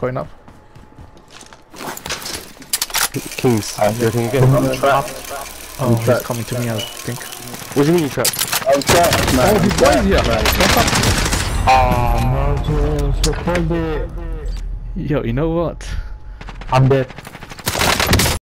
Going up. Kings, you can again. I'm trapped. Oh, he's trapped. coming to me, I think. What do you mean you're trapped? I'm trapped, man. Oh, he's here. Ah, no, just hold it. Yo, you know what? I'm dead.